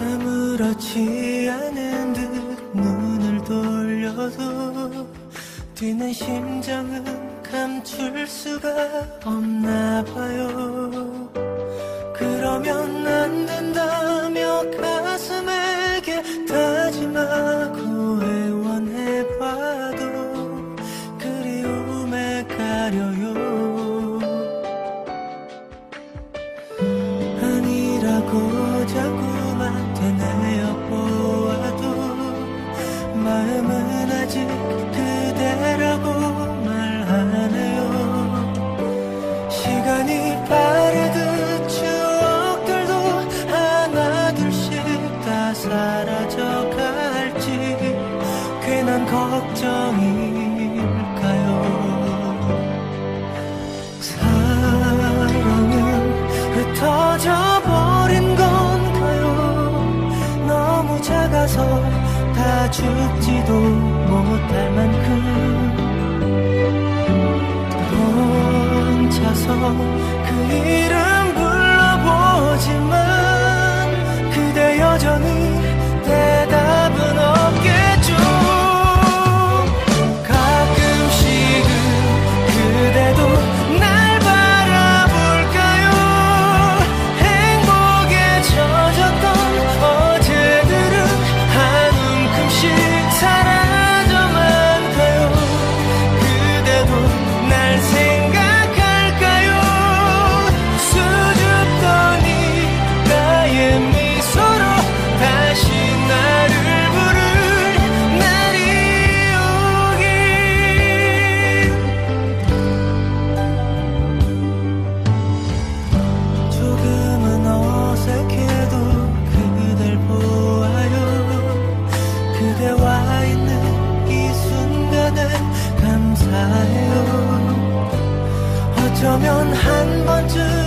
아무렇지 않은 듯 눈을 돌려도 뛰는 심장은 감출 수가 없나 봐요. 그러면 안 다짐하고 애원해봐도 그리움에 가려요. 아니라고 자꾸만 되뇌어 보아도 마음은 아직 그대라고 말하네요. 시간이 빠르듯 걱정일까요? 사랑은 흩어져 버린 건가요? 너무 작아서 다 죽지도 못할 만큼 혼자서 그 이름 불러보지만 그대 여전히 어쩌면 한 번쯤